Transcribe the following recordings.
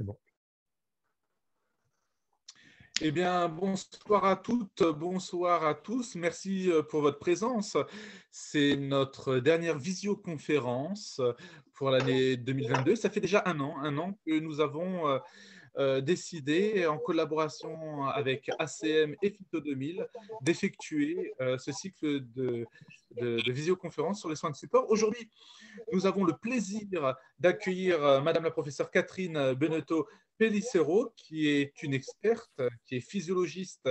Bon. Eh bien, bonsoir à toutes, bonsoir à tous. Merci euh, pour votre présence. C'est notre dernière visioconférence pour l'année 2022. Ça fait déjà un an, un an que nous avons euh, euh, décidé, en collaboration avec ACM et FITO 2000, d'effectuer ce cycle de, visioconférence sur les soins de support. Aujourd'hui, nous avons le plaisir d'accueillir Madame la professeure Catherine Benetto Pellicero, qui est une experte, qui est physiologiste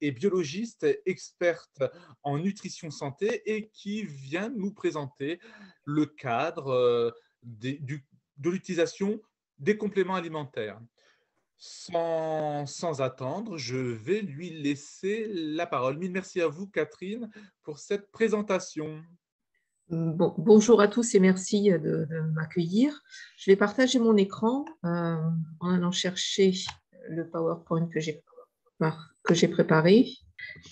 et biologiste, experte en nutrition santé et qui vient nous présenter le cadre euh, de, l'utilisation des compléments alimentaires. Sans, attendre, je vais lui laisser la parole. Mille merci à vous, Catherine, pour cette présentation bonjour à tous et merci de, m'accueillir. Je vais partager mon écran euh, en allant chercher le PowerPoint que j'ai préparé.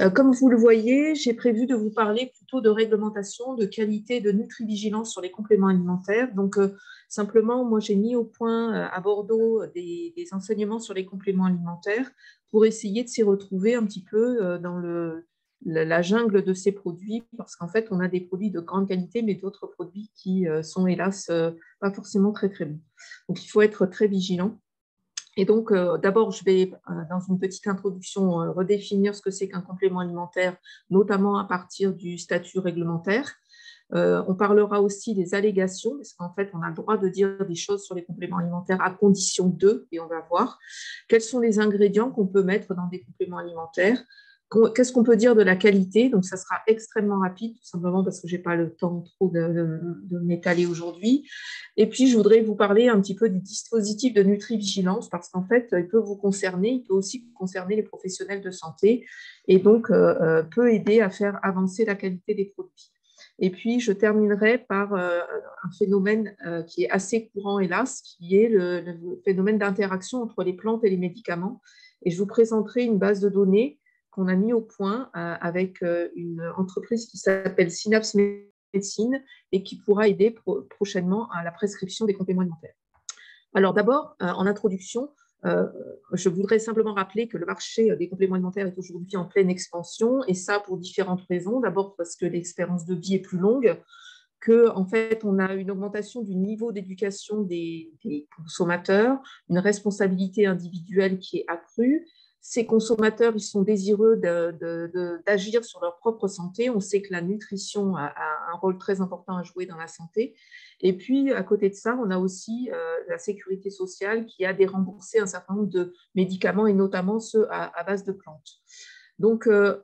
Euh, comme vous le voyez, j'ai prévu de vous parler plutôt de réglementation, de qualité, de nutrivigilance sur les compléments alimentaires. Donc, euh, simplement, moi, j'ai mis au point à Bordeaux des, enseignements sur les compléments alimentaires pour essayer de s'y retrouver un petit peu dans la jungle de ces produits, parce qu'en fait, on a des produits de grande qualité, mais d'autres produits qui euh, sont hélas euh, pas forcément très très bons. Donc, il faut être très vigilant. Et donc, euh, d'abord, je vais, dans une petite introduction, redéfinir ce que c'est qu'un complément alimentaire, notamment à partir du statut réglementaire. on parlera aussi des allégations, parce qu'en fait, on a le droit de dire des choses sur les compléments alimentaires à condition de, et on va voir quels sont les ingrédients qu'on peut mettre dans des compléments alimentaires, Qu'est-ce qu'on peut dire de la qualité? Donc, ça sera extrêmement rapide, tout simplement parce que je n'ai pas le temps trop de, m'étaler aujourd'hui. Et puis, je voudrais vous parler un petit peu du dispositif de nutrivigilance, parce qu'en fait, il peut vous concerner, il peut aussi concerner les professionnels de santé, et donc euh, euh, peut aider à faire avancer la qualité des produits. Et puis, je terminerai par euh, un phénomène qui est assez courant, hélas, qui est le phénomène d'interaction entre les plantes et les médicaments. Et je vous présenterai une base de données qu'on a mis au point euh, avec euh, une entreprise qui s'appelle Synapse Médecine et qui pourra aider prochainement à la prescription des compléments alimentaires. Alors d'abord, euh, en introduction, je voudrais simplement rappeler que le marché des compléments alimentaires est aujourd'hui en pleine expansion, et ça pour différentes raisons. D'abord parce que l'expérience de vie est plus longue, que en fait on a une augmentation du niveau d'éducation des, des, consommateurs, une responsabilité individuelle qui est accrue, ces consommateurs, ils sont désireux d'agir sur leur propre santé. On sait que la nutrition a, un rôle très important à jouer dans la santé. Et puis, à côté de ça, on a aussi euh, la sécurité sociale qui a déremboursé un certain nombre de médicaments, et notamment ceux à, base de plantes. Donc, euh,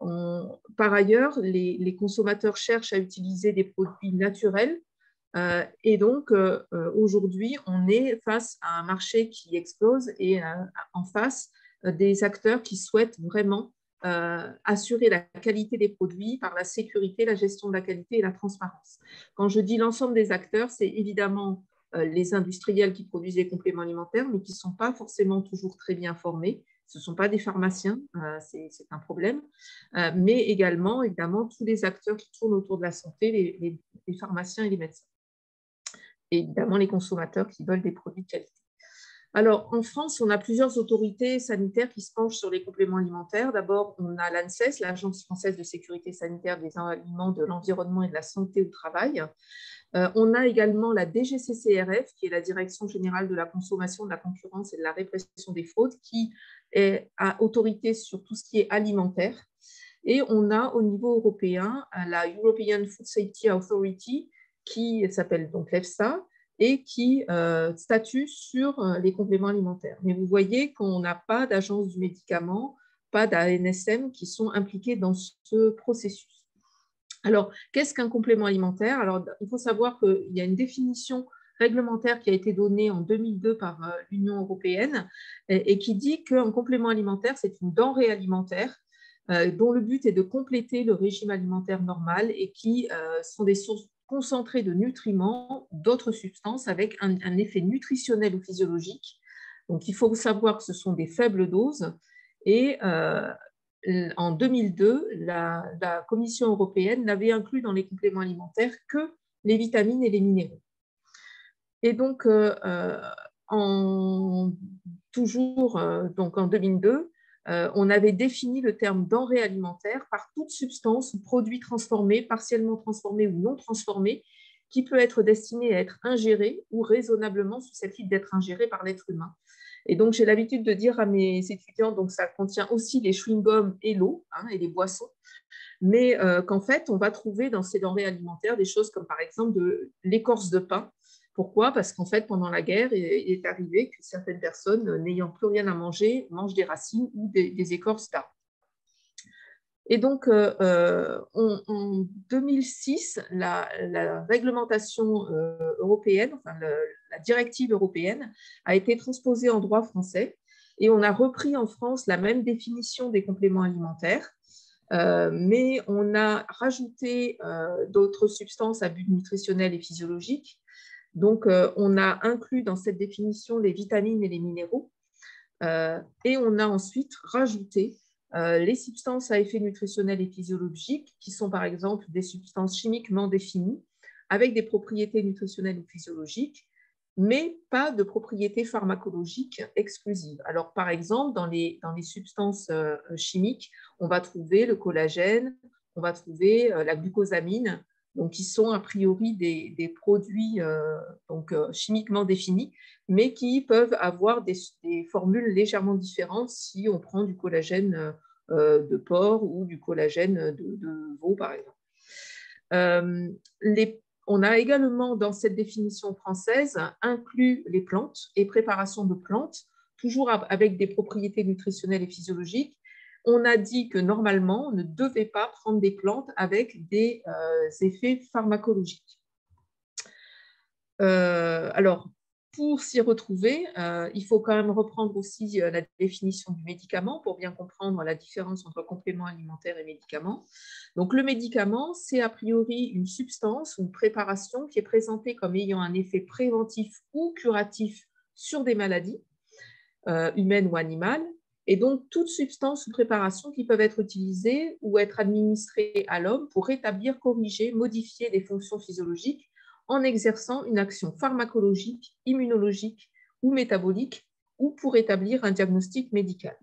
par ailleurs, les, consommateurs cherchent à utiliser des produits naturels. Euh, et donc, aujourd'hui, on est face à un marché qui explose et en face des acteurs qui souhaitent vraiment euh, assurer la qualité des produits par la sécurité, la gestion de la qualité et la transparence. Quand je dis l'ensemble des acteurs, c'est évidemment euh, les industriels qui produisent des compléments alimentaires, mais qui ne sont pas forcément toujours très bien formés. Ce ne sont pas des pharmaciens, c'est un problème, mais également, évidemment, tous les acteurs qui tournent autour de la santé, les, les pharmaciens et les médecins. Évidemment, les consommateurs qui veulent des produits de qualité. Alors, en France, on a plusieurs autorités sanitaires qui se penchent sur les compléments alimentaires. D'abord, on a l'ANSES, l'Agence française de sécurité sanitaire des aliments, de l'environnement et de la santé au travail. Euh, on a également la DGCCRF, qui est la Direction générale de la consommation, de la concurrence et de la répression des fraudes, qui est à autorité sur tout ce qui est alimentaire. Et on a au niveau européen la European Food Safety Authority, qui s'appelle donc l'EFSA, et qui euh, sur euh, les compléments alimentaires. Mais vous voyez qu'on n'a pas d'agence du médicament, pas d'ANSM qui sont impliqués dans ce processus. Alors, qu'est-ce qu'un complément alimentaire? Alors, il faut savoir qu'il y a une définition réglementaire qui a été donnée en 2002 par euh, l'Union européenne et, qui dit qu'un complément alimentaire, c'est une denrée alimentaire dont le but est de compléter le régime alimentaire normal et qui sont des sources concentré de nutriments, d'autres substances avec un, effet nutritionnel ou physiologique. Donc, il faut savoir que ce sont des faibles doses. Et euh, en 2002, la, Commission européenne n'avait inclus dans les compléments alimentaires que les vitamines et les minéraux. Et donc, euh, euh, toujours donc en 2002, on avait défini le terme denrée alimentaire par toute substance ou produit transformé, partiellement transformé ou non transformé, qui peut être destiné à être ingéré ou raisonnablement susceptible d'être ingéré par l'être humain. Et donc, j'ai l'habitude de dire à mes étudiants, donc ça contient aussi les chewing-gums et l'eau hein, et les boissons, mais euh, qu'en fait, on va trouver dans ces denrées alimentaires des choses comme par exemple de l'écorce de pain. Pourquoi? Parce qu'en fait, pendant la guerre, il est arrivé que certaines personnes, n'ayant plus rien à manger, mangent des racines ou des, écorces. Et donc, euh, euh, en 2006, la, réglementation euh, européenne, enfin la directive européenne, a été transposée en droit français et on a repris en France la même définition des compléments alimentaires, mais on a rajouté d'autres substances à but nutritionnel et physiologique. Donc, on a inclus dans cette définition les vitamines et les minéraux. et on a ensuite rajouté euh, les substances à effet nutritionnel et physiologique, qui sont par exemple des substances chimiquement définies, avec des propriétés nutritionnelles ou physiologiques, mais pas de propriétés pharmacologiques exclusives. Alors, par exemple, dans les, dans les substances euh, chimiques, on va trouver le collagène, on va trouver euh, la glucosamine, donc qui sont a priori des, produits donc, chimiquement définis, mais qui peuvent avoir des, formules légèrement différentes si on prend du collagène euh, de porc ou du collagène de, veau, par exemple. Euh, on a également dans cette définition française inclus les plantes et préparation de plantes, toujours avec des propriétés nutritionnelles et physiologiques. On a dit que normalement, on ne devait pas prendre des plantes avec des euh, effets pharmacologiques. alors, pour s'y retrouver, euh, il faut quand même reprendre aussi euh, la définition du médicament pour bien comprendre la différence entre complément alimentaire et médicament. Donc, le médicament, c'est a priori une substance ou une préparation qui est présentée comme ayant un effet préventif ou curatif sur des maladies euh, humaines ou animales. Et donc, toute substance ou préparation qui peuvent être utilisées ou être administrées à l'homme pour rétablir, corriger, modifier des fonctions physiologiques en exerçant une action pharmacologique, immunologique ou métabolique ou pour établir un diagnostic médical.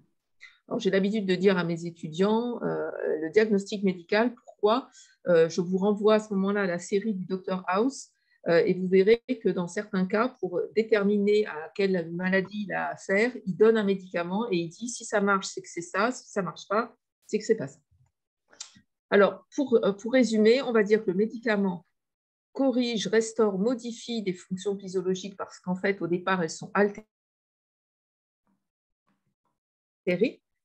J'ai l'habitude de dire à mes étudiants euh, le diagnostic médical, pourquoi euh, Je vous renvoie à ce moment-là à la série du Dr House et vous verrez que dans certains cas, pour déterminer à quelle maladie il a affaire, il donne un médicament et il dit si ça marche, c'est que c'est ça, si ça ne marche pas, c'est que c'est pas ça. Alors, pour, pour résumer, on va dire que le médicament corrige, restaure, modifie des fonctions physiologiques parce qu'en fait, au départ, elles sont altérées.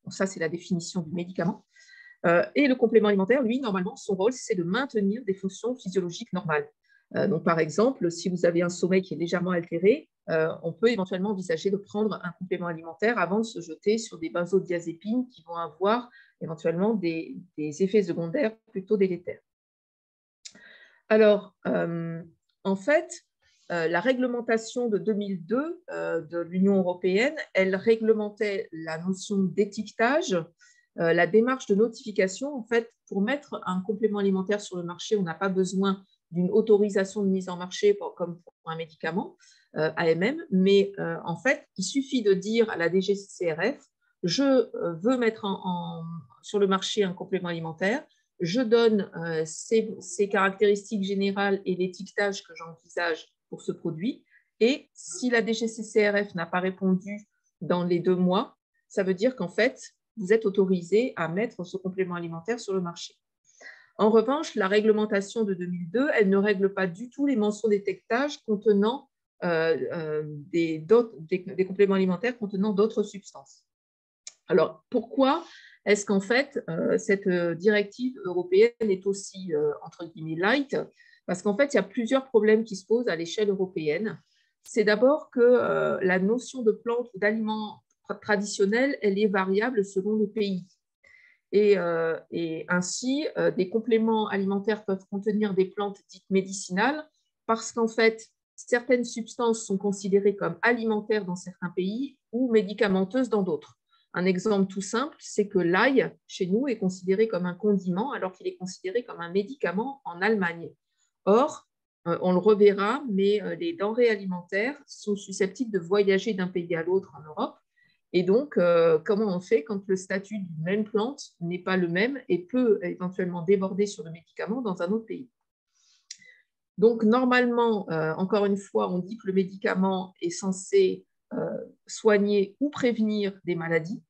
ça, c'est la définition du médicament. Euh, et le complément alimentaire, lui, normalement, son rôle, c'est de maintenir des fonctions physiologiques normales. Euh, donc, par exemple, si vous avez un sommeil qui est légèrement altéré, euh, on peut éventuellement envisager de prendre un complément alimentaire avant de se jeter sur des benzodiazépines qui vont avoir éventuellement des effets secondaires plutôt délétères. Alors, euh, en fait, la réglementation de 2002 euh, de l'Union européenne, elle réglementait la notion d'étiquetage, la démarche de notification. En fait, pour mettre un complément alimentaire sur le marché, on n'a pas besoin d'une autorisation de mise en marché comme pour un médicament AMM, mais en fait, il suffit de dire à la DGCCRF, je veux mettre sur le marché un complément alimentaire, je donne euh, ces, caractéristiques générales et l'étiquetage que j'envisage pour ce produit. Et si la DGCCRF n'a pas répondu dans les deux mois, ça veut dire qu'en fait, vous êtes autorisé à mettre ce complément alimentaire sur le marché. En revanche, la réglementation de 2002, elle ne règle pas du tout les mentions d'étiquetage contenant euh, euh, des, compléments alimentaires contenant d'autres substances. Alors, pourquoi est-ce qu'en fait, euh, cette directive européenne est aussi, entre guillemets, light? Parce qu'en fait, il y a plusieurs problèmes qui se posent à l'échelle européenne. C'est d'abord que la notion de plante ou d'aliment traditionnel, elle est variable selon les pays. Et, et ainsi, des compléments alimentaires peuvent contenir des plantes dites médicinales parce qu'en fait, certaines substances sont considérées comme alimentaires dans certains pays ou médicamenteuses dans d'autres. Un exemple tout simple, c'est que l'ail, chez nous, est considéré comme un condiment alors qu'il est considéré comme un médicament en Allemagne. Or, on le reverra, mais les denrées alimentaires sont susceptibles de voyager d'un pays à l'autre en Europe. Et donc, comment on fait quand le statut d'une même plante n'est pas le même et peut éventuellement déborder sur le médicament dans un autre pays? Donc, normalement, encore une fois, on dit que le médicament est censé soigner ou prévenir des maladies,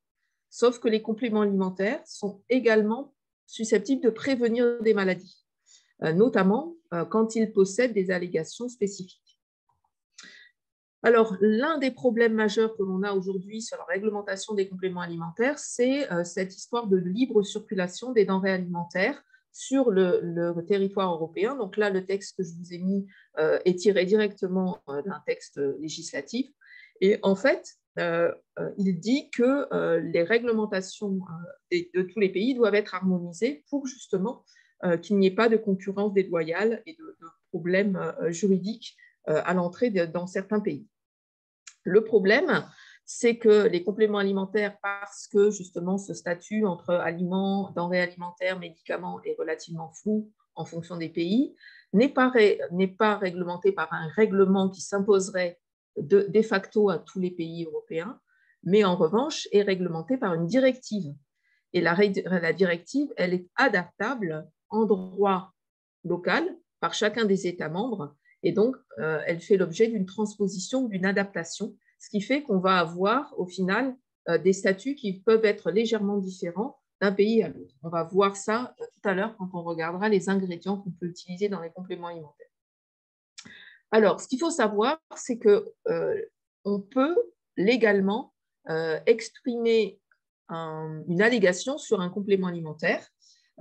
sauf que les compléments alimentaires sont également susceptibles de prévenir des maladies, euh, notamment euh, quand ils possèdent des allégations spécifiques. Alors, l'un des problèmes majeurs que l'on a aujourd'hui sur la réglementation des compléments alimentaires, c'est euh, cette histoire de libre circulation des denrées alimentaires sur le, territoire européen. Donc là, le texte que je vous ai mis est tiré directement d'un texte législatif. Et en fait, euh, euh, il dit que euh, les réglementations de, tous les pays doivent être harmonisées pour justement qu'il n'y ait pas de concurrence déloyale et de, problèmes juridiques à l'entrée dans certains pays. Le problème, c'est que les compléments alimentaires, parce que justement ce statut entre aliments, denrées alimentaires, médicaments est relativement flou en fonction des pays, n'est pas, réglementé par un règlement qui s'imposerait de, facto à tous les pays européens, mais en revanche est réglementée par une directive. Et la directive, elle est adaptable en droit local par chacun des États membres, et donc euh, elle fait l'objet d'une transposition, d'une adaptation, ce qui fait qu'on va avoir au final euh, des statuts qui peuvent être légèrement différents d'un pays à l'autre. On va voir ça euh, tout à l'heure quand on regardera les ingrédients qu'on peut utiliser dans les compléments alimentaires. Alors, ce qu'il faut savoir, c'est que euh, on peut légalement exprimer une allégation sur un complément alimentaire.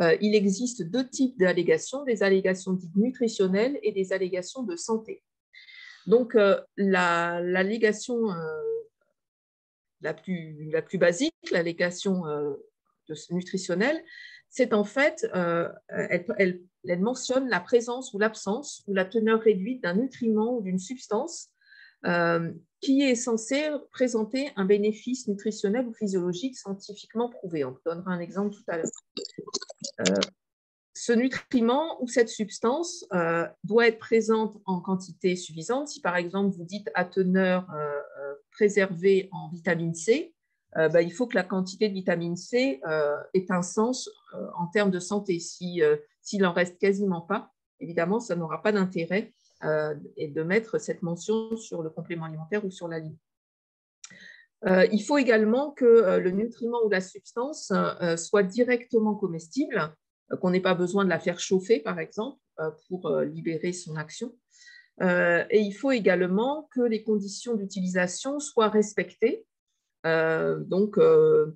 Euh, il existe deux types d'allégations, des allégations dites nutritionnelles et des allégations de santé. Donc, l'allégation la, plus, la plus basique, l'allégation nutritionnelle, c'est en fait, elle, mentionne la présence ou l'absence ou la teneur réduite d'un nutriment ou d'une substance euh, qui est censé présenter un bénéfice nutritionnel ou physiologique scientifiquement prouvé. On donnera un exemple tout à l'heure. Euh, ce nutriment ou cette substance euh, doit être présente en quantité suffisante. Si par exemple vous dites à teneur préservée en vitamine C, bah, il faut que la quantité de vitamine C ait un sens en termes de santé. Si s'il en reste quasiment pas, évidemment, ça n'aura pas d'intérêt euh, de mettre cette mention sur le complément alimentaire ou sur la ligne. Euh, il faut également que euh, le nutriment ou la substance soit directement comestible, qu'on n'ait pas besoin de la faire chauffer, par exemple, pour libérer son action. et il faut également que les conditions d'utilisation soient respectées. donc,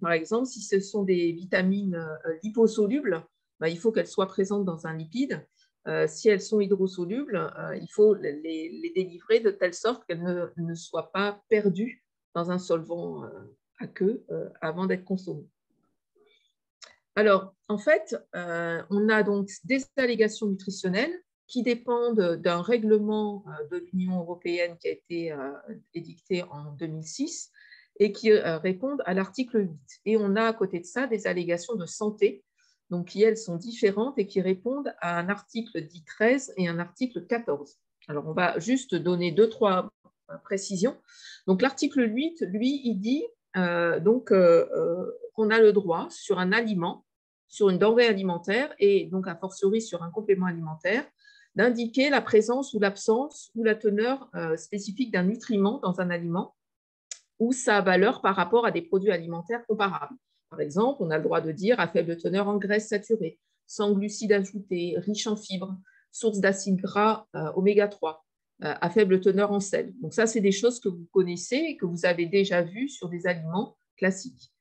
par exemple, si ce sont des vitamines liposolubles, bah, il faut qu'elles soient présentes dans un lipide. Euh, si elles sont hydrosolubles, euh, il faut les, délivrer de telle sorte qu'elles ne, soient pas perdues dans un solvant euh, à queue avant d'être consommées. Alors, en fait, on a donc des allégations nutritionnelles qui dépendent d'un règlement de l'Union européenne qui a été édicté en 2006 et qui répondent à l'article 8. Et on a à côté de ça des allégations de santé donc qui elles sont différentes et qui répondent à un article dit 13 et un article 14. Alors on va juste donner deux, trois précisions. Donc l'article 8, lui, il dit euh, euh, euh, qu'on a le droit sur un aliment, sur une denrée alimentaire et donc a fortiori sur un complément alimentaire, d'indiquer la présence ou l'absence ou la teneur spécifique d'un nutriment dans un aliment ou sa valeur par rapport à des produits alimentaires comparables. Par exemple, on a le droit de dire à faible teneur en graisse saturée, sans glucides ajoutés, riche en fibres, source d'acides gras oméga 3, euh, à faible teneur en sel. Donc ça, c'est des choses que vous connaissez et que vous avez déjà vues sur des aliments classiques.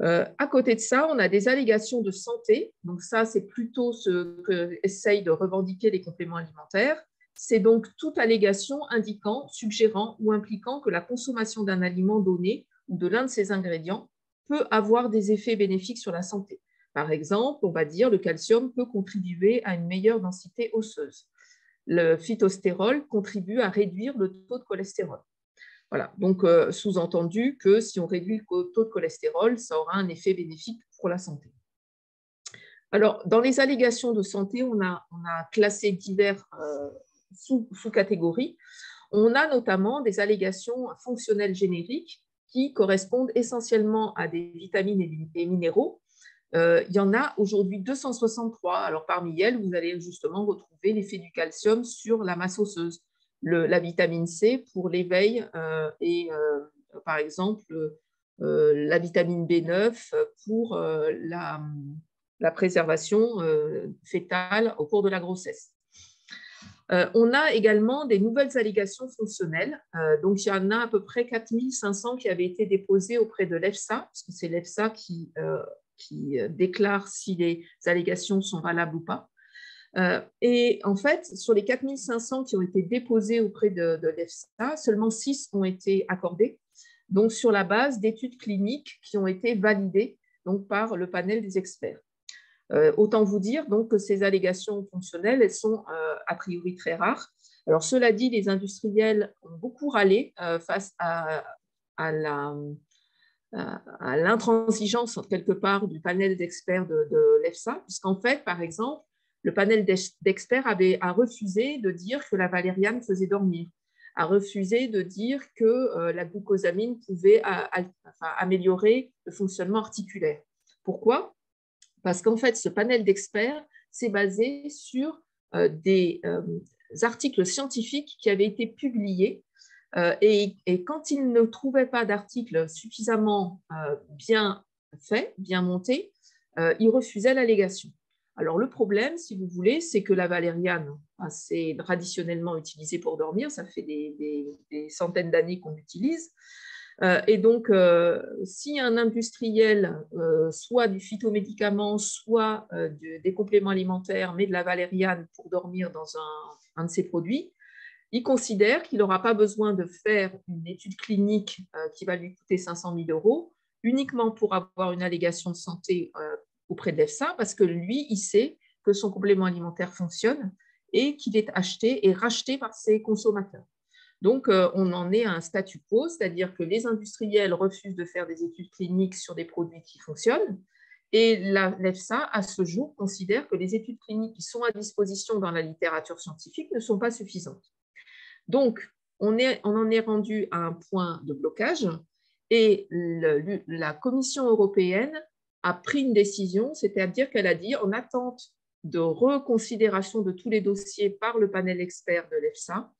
Euh, à côté de ça, on a des allégations de santé. Donc ça, c'est plutôt ce que essayent de revendiquer les compléments alimentaires. C'est donc toute allégation indiquant, suggérant ou impliquant que la consommation d'un aliment donné ou de l'un de ses ingrédients peut avoir des effets bénéfiques sur la santé. Par exemple, on va dire le calcium peut contribuer à une meilleure densité osseuse. Le phytostérol contribue à réduire le taux de cholestérol. Voilà, donc euh, sous-entendu que si on réduit le taux de cholestérol, ça aura un effet bénéfique pour la santé. Alors, dans les allégations de santé, on a, classé divers sous-catégories. on a notamment des allégations fonctionnelles génériques qui correspondent essentiellement à des vitamines et des minéraux. Euh, il y en a aujourd'hui 263. Alors parmi elles, vous allez justement retrouver l'effet du calcium sur la masse osseuse, la vitamine C pour l'éveil euh, et euh, par exemple la vitamine B9 pour la, préservation fétale au cours de la grossesse. On a également des nouvelles allégations fonctionnelles. Donc, il y en a à peu près 4500 qui avaient été déposées auprès de l'EFSA, parce que c'est l'EFSA qui, euh, déclare si les allégations sont valables ou pas. et en fait, sur les 4500 qui ont été déposées auprès de, l'EFSA, seulement 6 ont été accordées, donc sur la base d'études cliniques qui ont été validées donc, par le panel des experts. Euh, autant vous dire donc que ces allégations fonctionnelles, elles sont euh, a priori très rares. Alors cela dit, les industriels ont beaucoup râlé euh, face à, à l'intransigeance quelque part du panel d'experts de, l'EFSA, puisqu'en fait, par exemple, le panel d'experts avait a refusé de dire que la valériane faisait dormir, a refusé de dire que la glucosamine pouvait améliorer le fonctionnement articulaire. Pourquoi? Parce qu'en fait, ce panel d'experts s'est basé sur euh, des euh, articles scientifiques qui avaient été publiés. Euh, et, quand ils ne trouvaient pas d'articles suffisamment bien faits, bien montés, ils refusaient l'allégation. Alors le problème, si vous voulez, c'est que la valériane, c'est traditionnellement utilisé pour dormir, ça fait des centaines d'années qu'on l'utilise. Euh, et donc, euh, si un industriel, euh, soit du phytomédicament, soit des compléments alimentaires, met de la valériane pour dormir dans un, de ses produits, il considère qu'il n'aura pas besoin de faire une étude clinique qui va lui coûter 500 000 euros uniquement pour avoir une allégation de santé auprès de l'EFSA, parce que lui, il sait que son complément alimentaire fonctionne et qu'il est acheté et racheté par ses consommateurs. Donc, euh, on en est à un statu quo, c'est-à-dire que les industriels refusent de faire des études cliniques sur des produits qui fonctionnent. Et l'EFSA, à ce jour, considère que les études cliniques qui sont à disposition dans la littérature scientifique ne sont pas suffisantes. Donc, on, en est rendu à un point de blocage et la Commission européenne a pris une décision, c'est-à-dire qu'elle a dit, en attente de reconsidération de tous les dossiers par le panel expert de l'EFSA,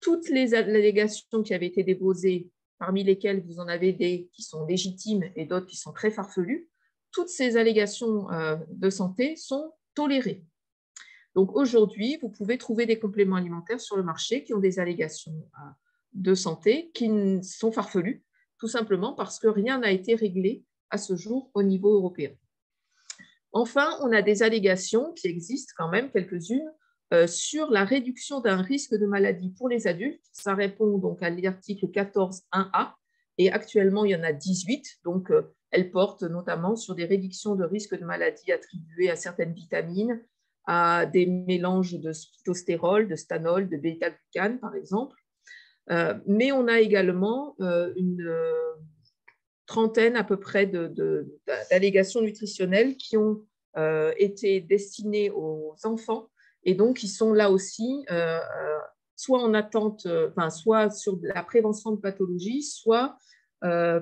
toutes les allégations qui avaient été déposées, parmi lesquelles vous en avez des qui sont légitimes et d'autres qui sont très farfelues, toutes ces allégations euh, de santé sont tolérées. Donc aujourd'hui, vous pouvez trouver des compléments alimentaires sur le marché qui ont des allégations euh, de santé qui sont farfelues, tout simplement parce que rien n'a été réglé à ce jour au niveau européen. Enfin, on a des allégations qui existent quand même, quelques-unes, euh, sur la réduction d'un risque de maladie pour les adultes. Ça répond donc à l'article 14.1a et actuellement il y en a 18. Donc euh, elle porte notamment sur des réductions de risque de maladie attribuées à certaines vitamines, à des mélanges de phytostérol, de stanol, de bêta-glucane par exemple. Euh, mais on a également une trentaine à peu près d'allégations nutritionnelles qui ont été destinées aux enfants et donc, ils sont là aussi, euh, euh, soit en attente, euh, enfin, soit sur la prévention de pathologies, soit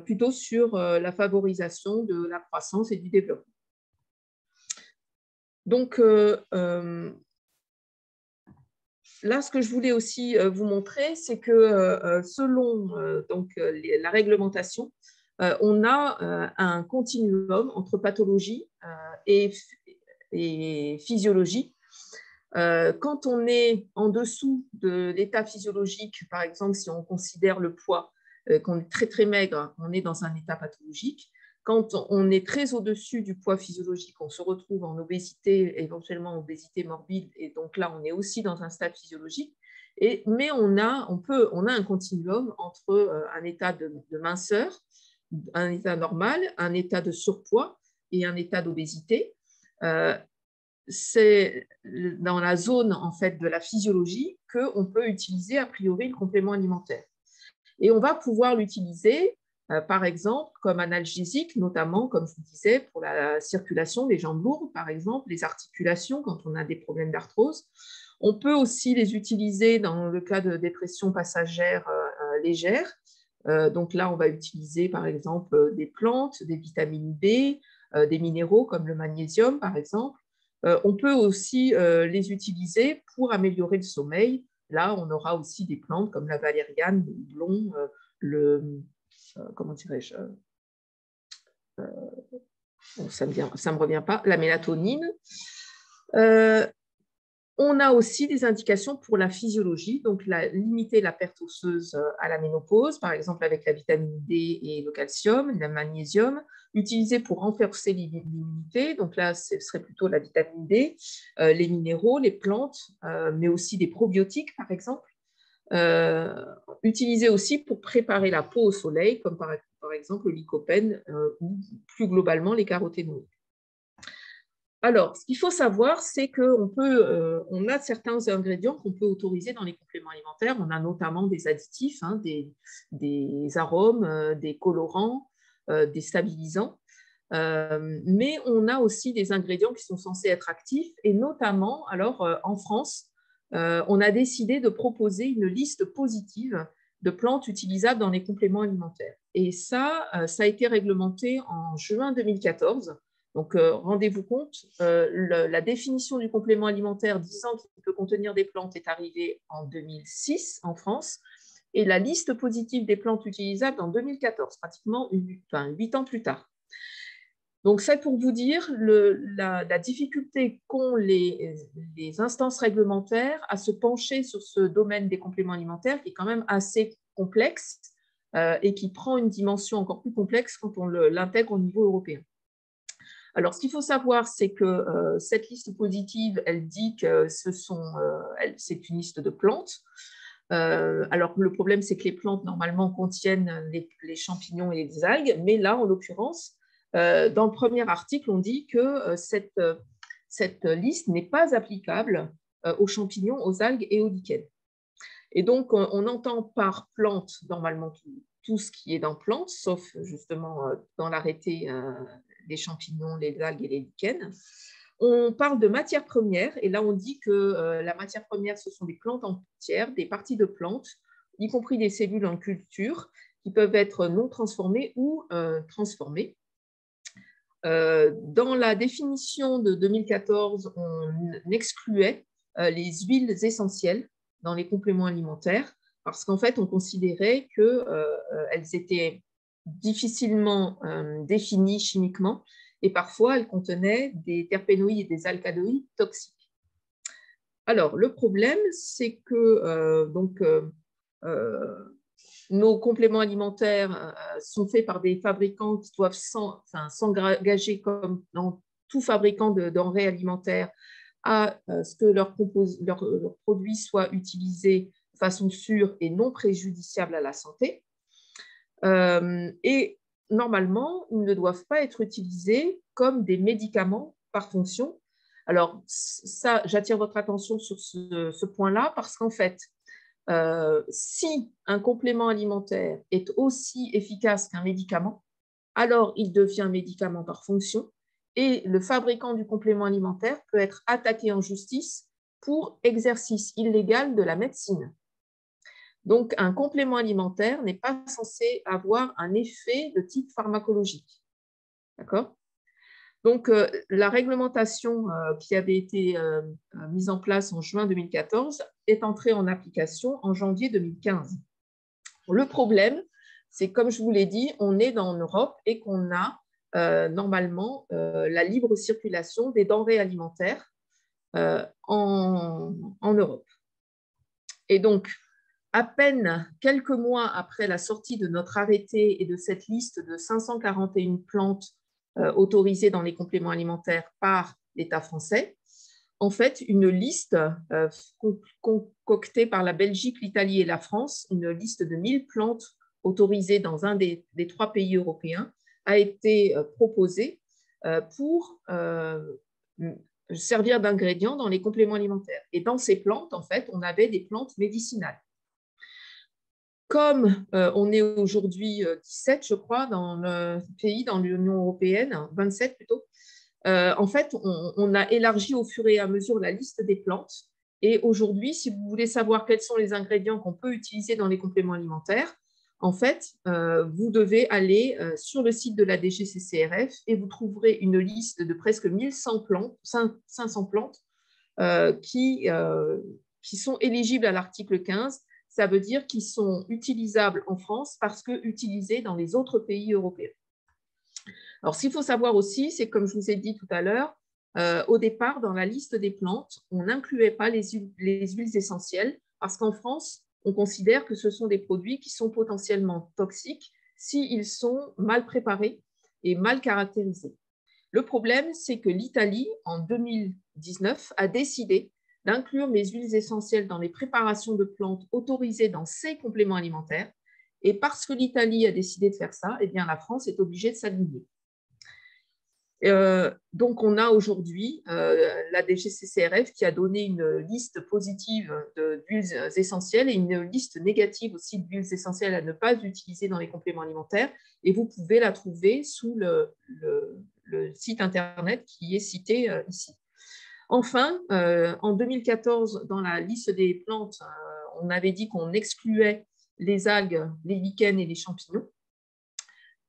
plutôt sur la favorisation de la croissance et du développement. Donc, là, ce que je voulais aussi vous montrer, c'est que selon donc, la réglementation, on a un continuum entre pathologie et, physiologie euh, quand on est en dessous de l'état physiologique, par exemple, si on considère le poids, euh, qu'on est très très maigre, on est dans un état pathologique. Quand on est très au-dessus du poids physiologique, on se retrouve en obésité, éventuellement en obésité morbide, et donc là, on est aussi dans un stade physiologique. Mais on a, on, peut, on a un continuum entre euh, un état de, minceur, un état normal, un état de surpoids et un état d'obésité c'est dans la zone en fait de la physiologie qu'on peut utiliser a priori le complément alimentaire. Et on va pouvoir l'utiliser par exemple, comme analgésiques, notamment, comme je vous disais, pour la circulation des jambes lourdes, par exemple, les articulations quand on a des problèmes d'arthrose. On peut aussi les utiliser dans le cas de dépression passagère légère. donc là, on va utiliser, par exemple, des plantes, des vitamines B, des minéraux comme le magnésium, par exemple. on peut aussi les utiliser pour améliorer le sommeil, Là, on aura aussi des plantes comme la valériane, le euh, le. Euh, comment dirais-je euh, Ça ne me, revient pas. La mélatonine. On a aussi des indications pour la physiologie, donc limiter la perte osseuse à la ménopause, par exemple avec la vitamine D et le calcium, le magnésium, utilisé pour renforcer l'immunité, donc là ce serait plutôt la vitamine D, euh, les minéraux, les plantes, euh, mais aussi des probiotiques par exemple, euh, utilisé aussi pour préparer la peau au soleil, comme par, exemple le lycopène ou plus globalement les caroténoïdes. Alors, ce qu'il faut savoir, c'est qu'on euh, on a certains ingrédients qu'on peut autoriser dans les compléments alimentaires. On a notamment des additifs, hein, des, arômes, euh, des colorants, euh, des stabilisants. mais on a aussi des ingrédients qui sont censés être actifs. Et notamment, alors en France, on a décidé de proposer une liste positive de plantes utilisables dans les compléments alimentaires. Et ça, ça a été réglementé en juin 2014 donc, euh, rendez-vous compte, euh, la définition du complément alimentaire disant qu'il peut contenir des plantes est arrivée en 2006 en France et la liste positive des plantes utilisables en 2014, pratiquement huit ans plus tard. Donc, c'est pour vous dire la, difficulté qu'ont les, instances réglementaires à se pencher sur ce domaine des compléments alimentaires qui est quand même assez complexe euh, et qui prend une dimension encore plus complexe quand on l'intègre au niveau européen. Alors, ce qu'il faut savoir, c'est que euh, cette liste positive, elle dit que ce euh, c'est une liste de plantes. Alors, le problème, c'est que les plantes, normalement, contiennent les, champignons et les algues, mais là, en l'occurrence, dans le premier article, on dit que cette, cette liste n'est pas applicable aux champignons, aux algues et aux lichens. Et donc, on, entend par plante, normalement, tout, ce qui est dans plante, sauf justement dans l'arrêté les champignons, les algues et les lichens. On parle de matière première, et là on dit que euh, la matière première, ce sont des plantes entières, des parties de plantes, y compris des cellules en culture, qui peuvent être non transformées ou euh, transformées. Euh, dans la définition de 2014, on excluait les huiles essentielles dans les compléments alimentaires parce qu'en fait, on considérait qu'elles étaient difficilement euh, définies chimiquement et parfois elles contenaient des terpénoïdes et des alcaloïdes toxiques. Alors, le problème, c'est que euh, donc, euh, nos compléments alimentaires sont faits par des fabricants qui doivent s'engager comme dans tout fabricant de denrées alimentaires à ce que leurs leur, leur produits soient utilisés de façon sûre et non préjudiciable à la santé. Euh, et normalement, ils ne doivent pas être utilisés comme des médicaments par fonction. Alors, ça, j'attire votre attention sur ce, point-là parce qu'en fait, euh, si un complément alimentaire est aussi efficace qu'un médicament, alors il devient médicament par fonction et le fabricant du complément alimentaire peut être attaqué en justice pour exercice illégal de la médecine. Donc, un complément alimentaire n'est pas censé avoir un effet de type pharmacologique. D'accord? Donc, euh, la réglementation euh, qui avait été euh, mise en place en juin 2014 est entrée en application en janvier 2015. Le problème, c'est comme je vous l'ai dit, on est dans Europe et qu'on a normalement la libre circulation des denrées alimentaires en, en Europe. Et donc, à peine quelques mois après la sortie de notre arrêté et de cette liste de 541 plantes euh, autorisées dans les compléments alimentaires par l'État français, en fait, une liste euh, concoctée par la Belgique, l'Italie et la France, une liste de 1000 plantes autorisées dans un des, trois pays européens, a été euh, proposée pour servir d'ingrédient dans les compléments alimentaires. Et dans ces plantes, en fait, on avait des plantes médicinales. Comme on est aujourd'hui 17, je crois, dans le pays, dans l'Union européenne, 27 plutôt, en fait, on, a élargi au fur et à mesure la liste des plantes. Et aujourd'hui, si vous voulez savoir quels sont les ingrédients qu'on peut utiliser dans les compléments alimentaires, en fait, vous devez aller sur le site de la DGCCRF et vous trouverez une liste de presque 1100 plantes, 500 plantes qui, qui sont éligibles à l'article 15. Ça veut dire qu'ils sont utilisables en France parce que utilisés dans les autres pays européens. Alors, ce qu'il faut savoir aussi, c'est comme je vous ai dit tout à l'heure, au départ, dans la liste des plantes, on n'incluait pas les huiles essentielles parce qu'en France, on considère que ce sont des produits qui sont potentiellement toxiques s'ils sont mal préparés et mal caractérisés. Le problème, c'est que l'Italie, en 2019, a décidé d'inclure les huiles essentielles dans les préparations de plantes autorisées dans ses compléments alimentaires. Et parce que l'Italie a décidé de faire ça, eh bien, la France est obligée de s'aligner. Euh, donc, on a aujourd'hui euh, la DGCCRF qui a donné une liste positive d'huiles essentielles et une liste négative aussi d'huiles essentielles à ne pas utiliser dans les compléments alimentaires. Et vous pouvez la trouver sous le, site internet qui est cité euh, ici. Enfin, en 2014, dans la liste des plantes, on avait dit qu'on excluait les algues, les lichens et les champignons.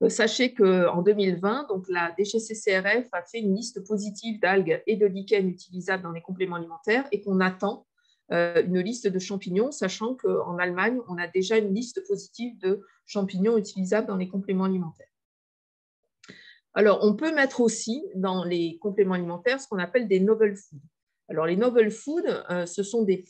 Euh, sachez qu'en 2020, donc la DGCCRF a fait une liste positive d'algues et de lichens utilisables dans les compléments alimentaires et qu'on attend euh, une liste de champignons, sachant qu'en Allemagne, on a déjà une liste positive de champignons utilisables dans les compléments alimentaires. Alors, on peut mettre aussi dans les compléments alimentaires ce qu'on appelle des novel foods. Alors, les novel foods, euh, ce sont des,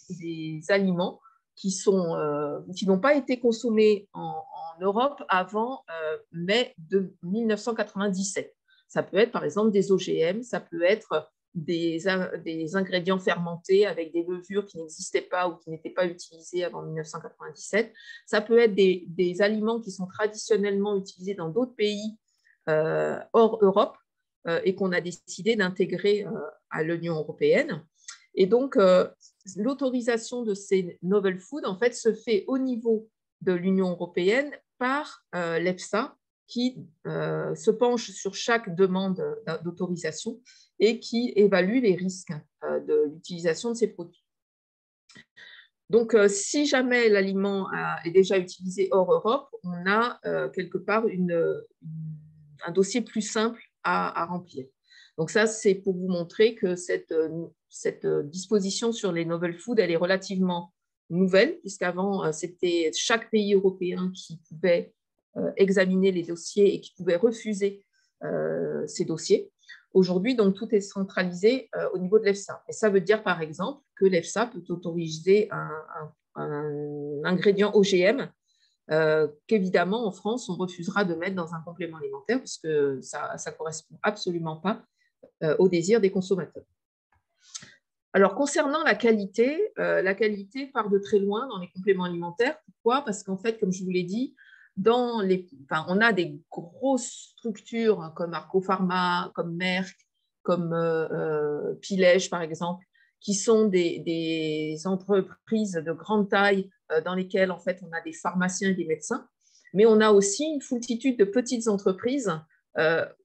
aliments qui, qui n'ont pas été consommés en, Europe avant euh, mai de 1997. Ça peut être par exemple des OGM, ça peut être des, ingrédients fermentés avec des levures qui n'existaient pas ou qui n'étaient pas utilisées avant 1997. Ça peut être des, aliments qui sont traditionnellement utilisés dans d'autres pays euh, hors Europe euh, et qu'on a décidé d'intégrer à l'Union européenne. Et donc, l'autorisation de ces novel foods, en fait, se fait au niveau de l'Union européenne par euh, l'EFSA qui euh, se penche sur chaque demande d'autorisation et qui évalue les risques euh, de l'utilisation de ces produits. Donc, si jamais l'aliment est déjà utilisé hors Europe, on a quelque part un dossier plus simple à, remplir. Donc ça, c'est pour vous montrer que cette, cette disposition sur les novel foods, elle est relativement nouvelle, puisqu'avant, euh, c'était chaque pays européen qui pouvait euh, examiner les dossiers et qui pouvait refuser euh, ces dossiers. Aujourd'hui, donc, tout est centralisé au niveau de l'EFSA. Et ça veut dire, par exemple, que l'EFSA peut autoriser un, ingrédient OGM qu'évidemment, en France, on refusera de mettre dans un complément alimentaire parce que ça ne correspond absolument pas au désir des consommateurs. Alors, concernant la qualité, euh, la qualité part de très loin dans les compléments alimentaires. Pourquoi? Parce qu'en fait, comme je vous l'ai dit, dans les, on a des grosses structures comme Arco Pharma, comme Merck, comme euh, euh Pilège, par exemple, qui sont des, entreprises de grande taille euh, dans lesquelles, en fait, on a des pharmaciens et des médecins. Mais on a aussi une foultitude de petites entreprises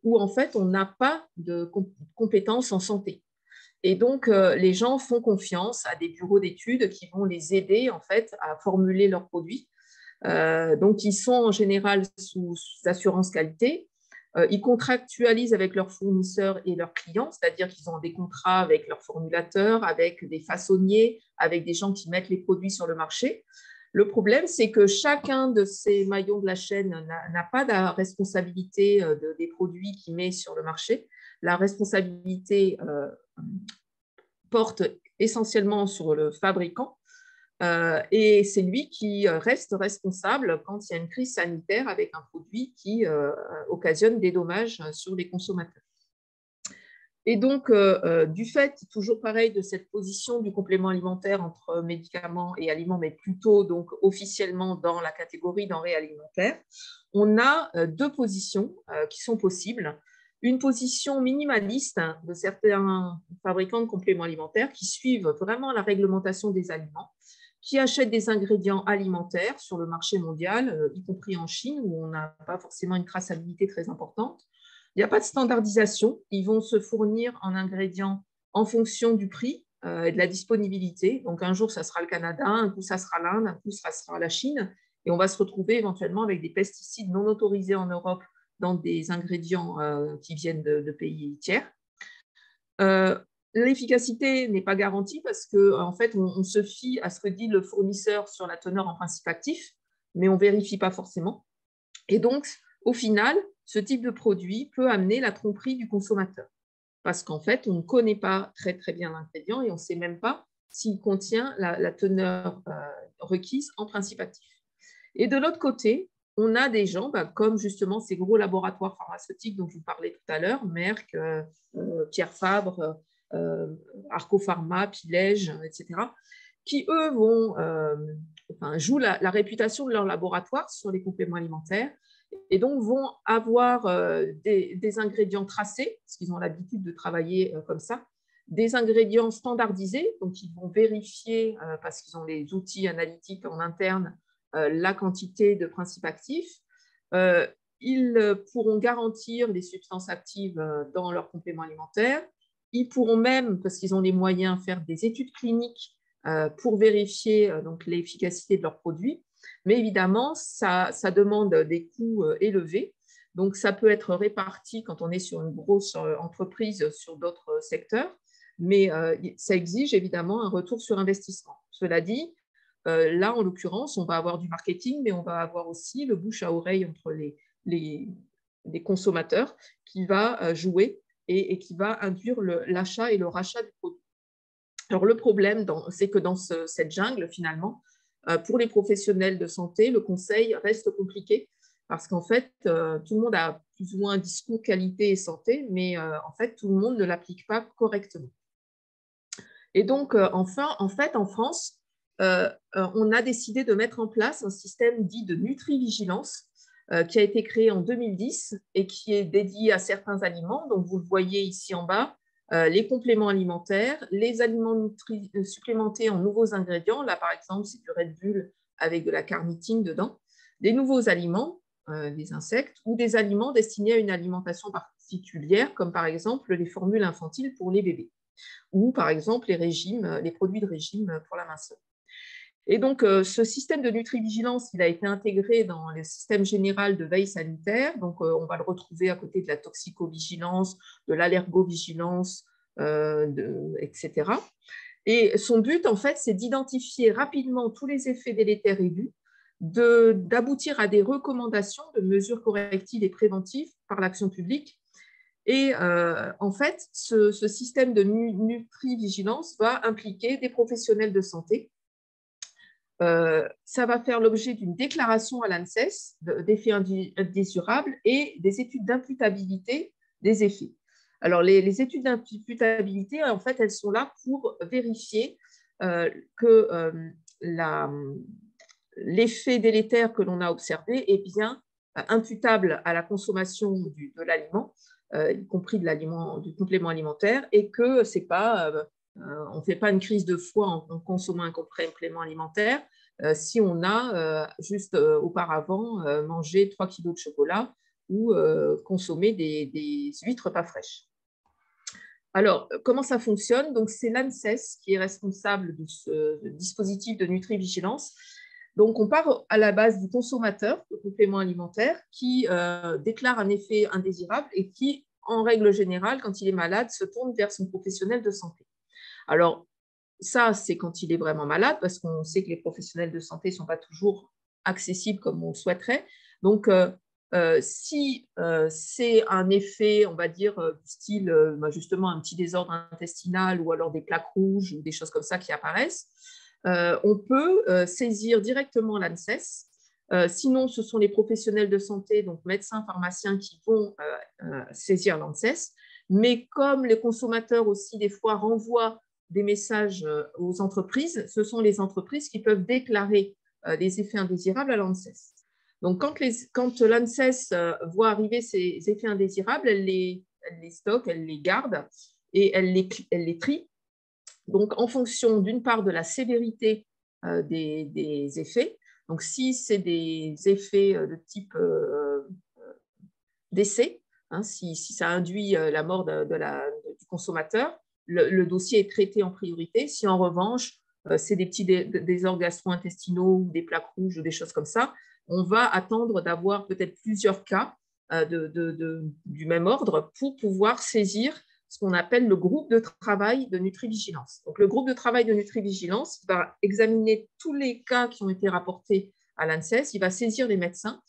où, en fait, on n'a pas de compétences en santé. Et donc, euh, les gens font confiance à des bureaux d'études qui vont les aider en fait à formuler leurs produits. Euh, donc, ils sont en général sous, assurance qualité. Euh, ils contractualisent avec leurs fournisseurs et leurs clients, c'est-à-dire qu'ils ont des contrats avec leurs formulateurs, avec des façonniers, avec des gens qui mettent les produits sur le marché. Le problème, c'est que chacun de ces maillons de la chaîne n'a pas la responsabilité des produits qu'il met sur le marché. La responsabilité porte essentiellement sur le fabricant euh, et c'est lui qui reste responsable quand il y a une crise sanitaire avec un produit qui euh, occasionne des dommages sur les consommateurs. Et donc, euh, du fait, toujours pareil, de cette position du complément alimentaire entre médicaments et aliments, mais plutôt donc officiellement dans la catégorie denrées alimentaires, on a deux positions qui sont possibles une position minimaliste de certains fabricants de compléments alimentaires qui suivent vraiment la réglementation des aliments, qui achètent des ingrédients alimentaires sur le marché mondial, y compris en Chine, où on n'a pas forcément une traçabilité très importante. Il n'y a pas de standardisation. Ils vont se fournir en ingrédients en fonction du prix et de la disponibilité. Donc, un jour, ça sera le Canada, un coup, ça sera l'Inde, un coup, ça sera la Chine. Et on va se retrouver éventuellement avec des pesticides non autorisés en Europe dans des ingrédients euh, qui viennent de, pays tiers. Euh, l'efficacité n'est pas garantie parce qu'en en fait, on, se fie à ce que dit le fournisseur sur la teneur en principe actif, mais on vérifie pas forcément. Et donc, au final, ce type de produit peut amener la tromperie du consommateur parce qu'en fait, on ne connaît pas très très bien l'ingrédient et on ne sait même pas s'il contient la, teneur euh, requise en principe actif. Et de l'autre côté, on a des gens bah, comme justement ces gros laboratoires pharmaceutiques dont je vous parlais tout à l'heure, Merck, euh, euh, Pierre Fabre, euh, Arco Pharma, Pilège, etc., qui eux vont, enfin, jouent la, réputation de leur laboratoire sur les compléments alimentaires et donc vont avoir des, des, ingrédients tracés, parce qu'ils ont l'habitude de travailler comme ça, des ingrédients standardisés, donc ils vont vérifier, parce qu'ils ont les outils analytiques en interne, euh, la quantité de principes actifs. Euh, ils pourront garantir les substances actives euh, dans leurs compléments alimentaires. Ils pourront même, parce qu'ils ont les moyens, faire des études cliniques pour vérifier donc l'efficacité de leurs produits. Mais évidemment, ça, ça demande des coûts élevés. Donc, ça peut être réparti quand on est sur une grosse entreprise sur d'autres secteurs, mais ça exige évidemment un retour sur investissement. Cela dit, euh, là, en l'occurrence, on va avoir du marketing, mais on va avoir aussi le bouche à oreille entre les, les, consommateurs qui va euh, jouer et, qui va induire l'achat et le rachat du produit. Alors, le problème, c'est que dans cette jungle, finalement, euh, pour les professionnels de santé, le conseil reste compliqué parce qu'en fait, tout le monde a plus ou moins un discours qualité et santé, mais en fait, tout le monde ne l'applique pas correctement. Et donc, enfin, en fait, en France, euh, euh, on a décidé de mettre en place un système dit de nutri-vigilance euh, qui a été créé en 2010 et qui est dédié à certains aliments. Donc, vous le voyez ici en bas, les compléments alimentaires, les aliments supplémentés en nouveaux ingrédients. Là, par exemple, c'est du Red Bull avec de la carnitine dedans. Des nouveaux aliments, des insectes, ou des aliments destinés à une alimentation particulière, comme par exemple les formules infantiles pour les bébés, ou par exemple les régimes, les produits de régime pour la minceur. Et donc, euh, ce système de nutri-vigilance, il a été intégré dans le système général de veille sanitaire. Donc, euh, on va le retrouver à côté de la toxicovigilance, de l'allergovigilance, euh, etc. Et son but, en fait, c'est d'identifier rapidement tous les effets délétères aigus, d'aboutir à des recommandations de mesures correctives et préventives par l'action publique. Et en fait, ce, ce système de nutri-vigilance va impliquer des professionnels de santé euh, ça va faire l'objet d'une déclaration à l'ANSES d'effets indésirables et des études d'imputabilité des effets. Alors, les, études d'imputabilité, en fait, elles sont là pour vérifier euh, que euh, l'effet délétère que l'on a observé est bien imputable à la consommation de l'aliment, y compris de du complément alimentaire, et que c'est pas euh, on ne fait pas une crise de foie en, consommant un complément alimentaire euh, si on a euh, juste auparavant mangé 3 kg de chocolat ou consommé des, huîtres pas fraîches. Alors, comment ça fonctionne? Donc, c'est l'ANSES qui est responsable de ce dispositif de nutri-vigilance. Donc, on part à la base du consommateur de compléments alimentaires qui déclare un effet indésirable et qui, en règle générale, quand il est malade, se tourne vers son professionnel de santé. Alors, ça, c'est quand il est vraiment malade, parce qu'on sait que les professionnels de santé ne sont pas toujours accessibles comme on le souhaiterait. Donc, euh, euh, si euh, c'est un effet, on va dire, style bah, justement un petit désordre intestinal ou alors des plaques rouges ou des choses comme ça qui apparaissent, on peut saisir directement l'ANSES. sinon, ce sont les professionnels de santé, donc médecins, pharmaciens, qui vont saisir l'ANSES. Mais comme les consommateurs aussi, des fois, renvoient des messages euh, aux entreprises, ce sont les entreprises qui peuvent déclarer euh, les effets indésirables à l'ANSES. Donc, quand, l'ANSES euh, voit arriver ces effets indésirables, elle les, stocke, elle les garde et elle les, trie. Donc, en fonction d'une part de la sévérité des, effets. Donc, si c'est des effets de type décès, hein, si, ça induit la mort du consommateur, le, dossier est traité en priorité. Si en revanche, c'est des petits désordres gastro-intestinaux ou des plaques rouges ou des choses comme ça, on va attendre d'avoir peut-être plusieurs cas de, du même ordre pour pouvoir saisir ce qu'on appelle le groupe de travail de nutrivigilance. Donc, le groupe de travail de nutrivigilance va examiner tous les cas qui ont été rapportés à l'ANSES, il va saisir les médecins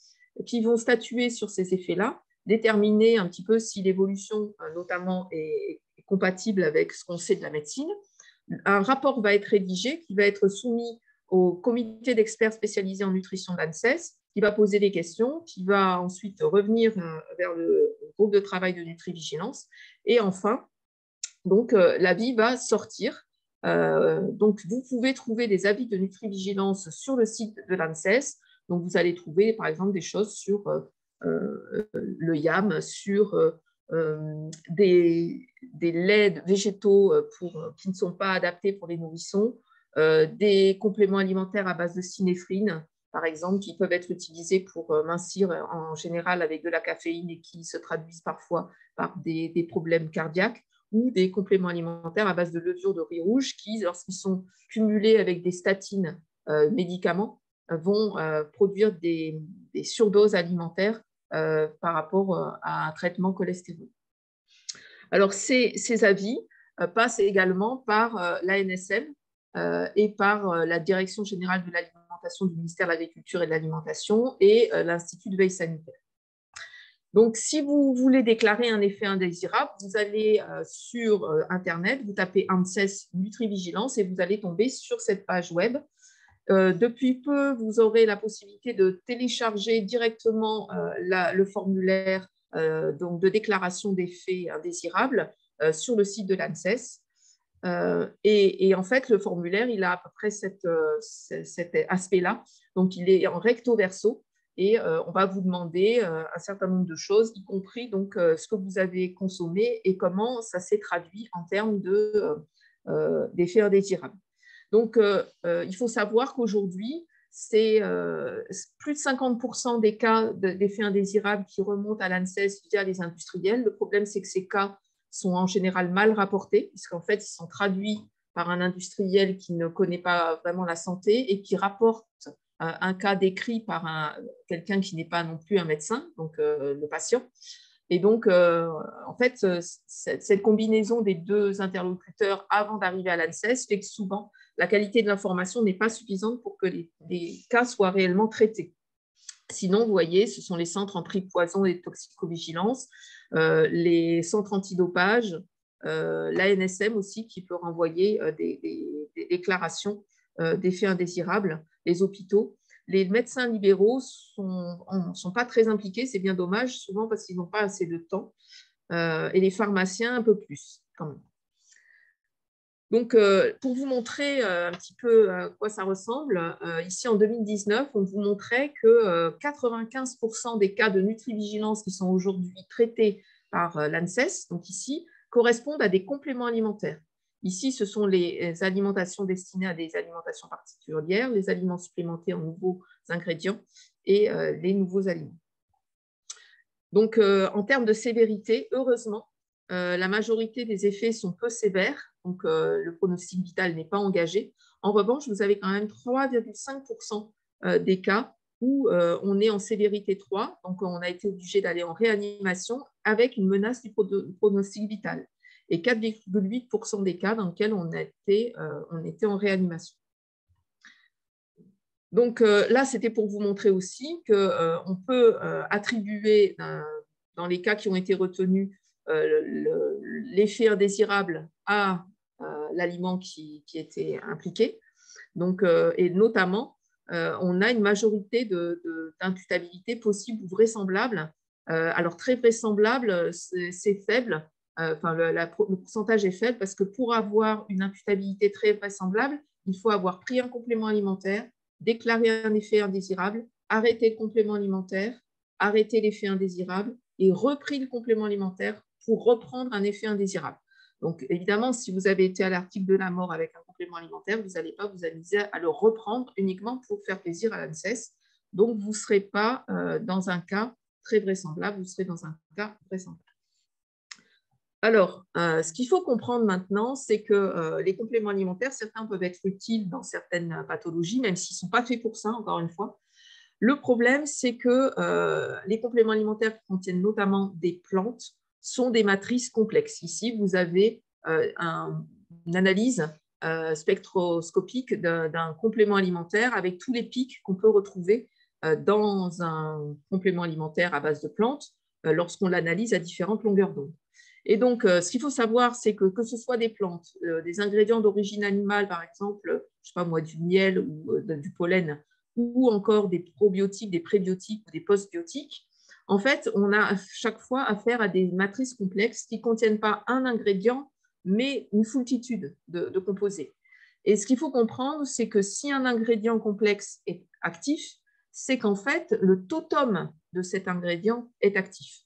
qui vont statuer sur ces effets-là, déterminer un petit peu si l'évolution, euh, notamment, est compatible avec ce qu'on sait de la médecine. Un rapport va être rédigé qui va être soumis au comité d'experts spécialisés en nutrition de l'ANSES, qui va poser des questions, qui va ensuite revenir euh, vers le groupe de travail de Nutrivigilance. Et enfin, donc, euh, l'avis va sortir. Euh, donc, vous pouvez trouver des avis de Nutrivigilance sur le site de l'ANSES. Donc, vous allez trouver, par exemple, des choses sur le YAM, sur des, des, laits végétaux pour, qui ne sont pas adaptés pour les nourrissons, des compléments alimentaires à base de synéphrine, par exemple, qui peuvent être utilisés pour euh, mincir euh, en général avec de la caféine et qui se traduisent parfois par des, problèmes cardiaques, ou des compléments alimentaires à base de levure de riz rouge qui, lorsqu'ils sont cumulés avec des statines euh, médicaments, vont produire des, surdoses alimentaires par rapport à un traitement cholestérol. Alors, ces, avis passent également par l'ANSM et par la Direction générale de l'alimentation du ministère de l'Agriculture et de l'Alimentation et euh, l'Institut de veille sanitaire. Donc, si vous voulez déclarer un effet indésirable, vous allez euh, sur euh, Internet, vous tapez ANSES Nutrivigilance et vous allez tomber sur cette page web. Depuis peu, vous aurez la possibilité de télécharger directement le formulaire donc de déclaration d'effets indésirables sur le site de l'ANSES. Euh, et, en fait, le formulaire, il a à peu près euh, cet aspect-là. Donc, il est en recto verso et euh, on va vous demander un certain nombre de choses, y compris donc ce que vous avez consommé et comment ça s'est traduit en termes d'effets indésirables. Donc, il faut savoir qu'aujourd'hui, c'est plus de 50% des cas d'effets indésirables qui remontent à l'ANSES via les industriels. Le problème, c'est que ces cas sont en général mal rapportés, puisqu'en fait, ils sont traduits par un industriel qui ne connaît pas vraiment la santé et qui rapporte un cas décrit par quelqu'un qui n'est pas non plus un médecin, donc euh, le patient. Et donc, euh, en fait, cette, combinaison des deux interlocuteurs avant d'arriver à l'ANSES fait que souvent, la qualité de l'information n'est pas suffisante pour que les, cas soient réellement traités. Sinon, vous voyez, ce sont les centres en prix poison et toxicovigilance euh, les centres antidopage, euh, l'ANSM aussi qui peut renvoyer euh, des, déclarations d'effets indésirables, les hôpitaux. Les médecins libéraux ne sont, pas très impliqués, c'est bien dommage, souvent parce qu'ils n'ont pas assez de temps, et les pharmaciens un peu plus quand même. Donc, pour vous montrer un petit peu à quoi ça ressemble, ici en 2019, on vous montrait que 95% des cas de nutrivigilance qui sont aujourd'hui traités par l'ANSES, donc ici, correspondent à des compléments alimentaires. Ici, ce sont les alimentations destinées à des alimentations particulières, les aliments supplémentés en nouveaux ingrédients et les nouveaux aliments. Donc, en termes de sévérité, heureusement, la majorité des effets sont peu sévères donc euh, le pronostic vital n'est pas engagé. En revanche, vous avez quand même 3,5% euh, des cas où euh, on est en sévérité 3, donc on a été obligé d'aller en réanimation avec une menace du pronostic vital, et 4,8% des cas dans lesquels on, était en réanimation. Donc là, c'était pour vous montrer aussi qu'on peut attribuer, dans les cas qui ont été retenus, l'effet indésirable à l'aliment qui, était impliqué. Donc, euh, et notamment, euh, on a une majorité d'imputabilité possible ou vraisemblable. Euh, alors, très vraisemblable, c'est faible. Enfin, le, pourcentage est faible parce que pour avoir une imputabilité très vraisemblable, il faut avoir pris un complément alimentaire, déclaré un effet indésirable, arrêté le complément alimentaire, arrêté l'effet indésirable et repris le complément alimentaire pour reprendre un effet indésirable. Donc, évidemment, si vous avez été à l'article de la mort avec un complément alimentaire, vous n'allez pas vous amuser à le reprendre uniquement pour faire plaisir à l'ANSES. Donc, vous ne serez pas euh, dans un cas très vraisemblable, vous serez dans un cas vraisemblable. Alors, euh, ce qu'il faut comprendre maintenant, c'est que euh, les compléments alimentaires, certains peuvent être utiles dans certaines pathologies, même s'ils ne sont pas faits pour ça, encore une fois. Le problème, c'est que les compléments alimentaires contiennent notamment des plantes sont des matrices complexes. Ici, vous avez une analyse spectroscopique d'un complément alimentaire avec tous les pics qu'on peut retrouver dans un complément alimentaire à base de plantes lorsqu'on l'analyse à différentes longueurs d'onde. Et donc, euh, ce qu'il faut savoir, c'est que que ce soit des plantes, euh, des ingrédients d'origine animale, par exemple, je sais pas moi, du miel ou euh, du pollen, ou encore des probiotiques, des prébiotiques ou des postbiotiques, en fait, on a chaque fois affaire à des matrices complexes qui ne contiennent pas un ingrédient, mais une foultitude de, composés. Et ce qu'il faut comprendre, c'est que si un ingrédient complexe est actif, c'est qu'en fait, le totum de cet ingrédient est actif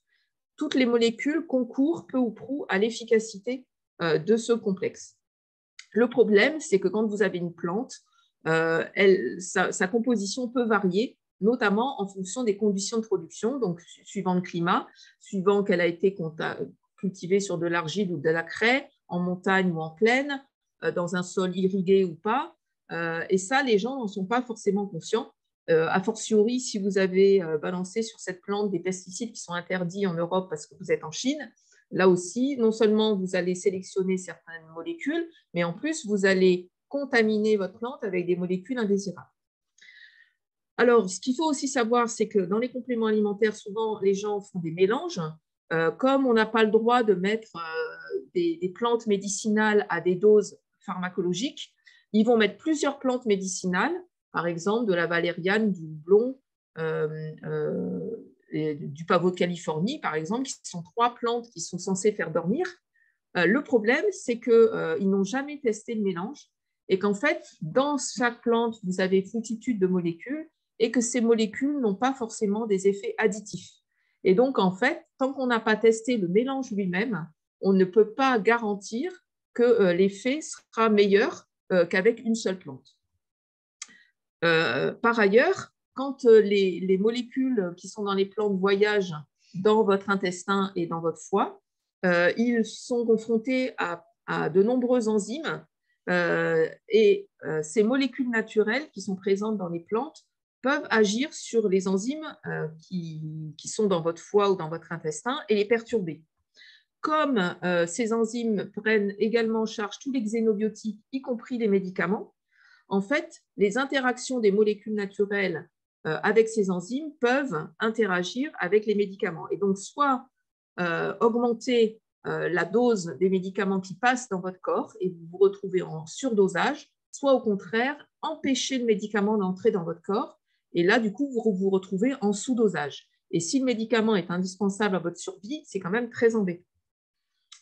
toutes les molécules concourent peu ou prou à l'efficacité euh, de ce complexe. Le problème, c'est que quand vous avez une plante, euh, sa, composition peut varier, notamment en fonction des conditions de production, donc suivant le climat, suivant qu'elle a été cultivée sur de l'argile ou de la craie, en montagne ou en plaine, euh, dans un sol irrigué ou pas. et ça, les gens n'en sont pas forcément conscients. Euh, a fortiori, si vous avez euh, balancé sur cette plante des pesticides qui sont interdits en Europe parce que vous êtes en Chine, là aussi, non seulement vous allez sélectionner certaines molécules, mais en plus, vous allez contaminer votre plante avec des molécules indésirables. Alors, ce qu'il faut aussi savoir, c'est que dans les compléments alimentaires, souvent, les gens font des mélanges. Euh, comme on n'a pas le droit de mettre des, plantes médicinales à des doses pharmacologiques, ils vont mettre plusieurs plantes médicinales par exemple de la valériane, du houblon, euh, euh, du pavot de Californie, par exemple, qui sont trois plantes qui sont censées faire dormir. Euh, le problème, c'est qu'ils n'ont jamais testé le mélange et qu'en fait, dans chaque plante, vous avez une multitude de molécules et que ces molécules n'ont pas forcément des effets additifs. Et donc, en fait, tant qu'on n'a pas testé le mélange lui-même, on ne peut pas garantir que l'effet sera meilleur qu'avec une seule plante. Euh, par ailleurs, quand euh, les, molécules qui sont dans les plantes voyagent dans votre intestin et dans votre foie, euh, ils sont confrontés à, de nombreuses enzymes et ces molécules naturelles qui sont présentes dans les plantes peuvent agir sur les enzymes qui, qui, sont dans votre foie ou dans votre intestin et les perturber. Comme ces enzymes prennent également en charge tous les xénobiotiques, y compris les médicaments, en fait, les interactions des molécules naturelles euh, avec ces enzymes peuvent interagir avec les médicaments. Et donc, soit euh, augmenter euh, la dose des médicaments qui passent dans votre corps et vous vous retrouvez en surdosage, soit au contraire, empêcher le médicament d'entrer dans votre corps. Et là, du coup, vous vous retrouvez en sous-dosage. Et si le médicament est indispensable à votre survie, c'est quand même très embêtant.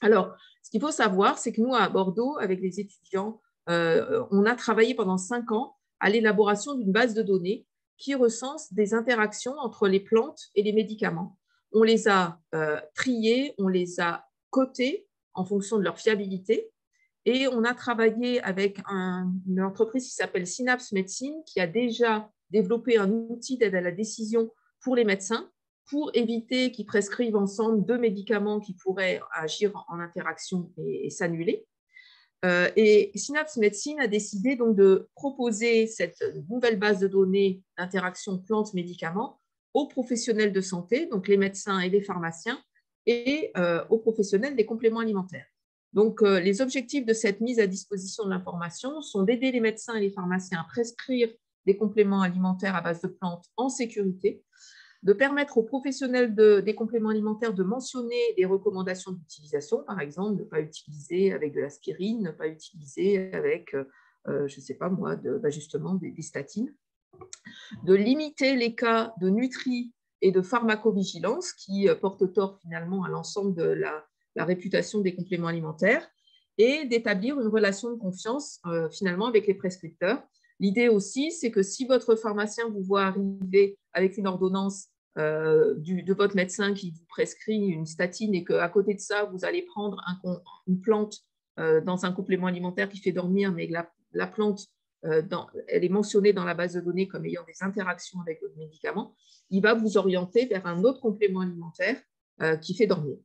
Alors, ce qu'il faut savoir, c'est que nous, à Bordeaux, avec les étudiants euh, on a travaillé pendant cinq ans à l'élaboration d'une base de données qui recense des interactions entre les plantes et les médicaments. On les a euh, triées, on les a cotées en fonction de leur fiabilité. Et on a travaillé avec une entreprise qui s'appelle Synapse Médecine, qui a déjà développé un outil d'aide à la décision pour les médecins pour éviter qu'ils prescrivent ensemble deux médicaments qui pourraient agir en interaction et s'annuler. Euh, et Synapse Médecine a décidé donc de proposer cette nouvelle base de données d'interaction plantes-médicaments aux professionnels de santé, donc les médecins et les pharmaciens, et euh, aux professionnels des compléments alimentaires. Donc, euh, les objectifs de cette mise à disposition de l'information sont d'aider les médecins et les pharmaciens à prescrire des compléments alimentaires à base de plantes en sécurité, de permettre aux professionnels des compléments alimentaires de mentionner des recommandations d'utilisation, par exemple, ne pas utiliser avec de l'aspirine, ne pas utiliser avec, euh, euh, je ne sais pas moi, bah, justement des, statines, de limiter les cas de nutri et de pharmacovigilance qui euh, portent tort finalement à l'ensemble de la, réputation des compléments alimentaires et d'établir une relation de confiance finalement avec les prescripteurs. L'idée aussi, c'est que si votre pharmacien vous voit arriver avec une ordonnance euh, de votre médecin qui vous prescrit une statine et qu'à côté de ça, vous allez prendre une plante euh, dans un complément alimentaire qui fait dormir, mais la plante, elle est mentionnée dans la base de données comme ayant des interactions avec le médicament, il va vous orienter vers un autre complément alimentaire qui fait dormir.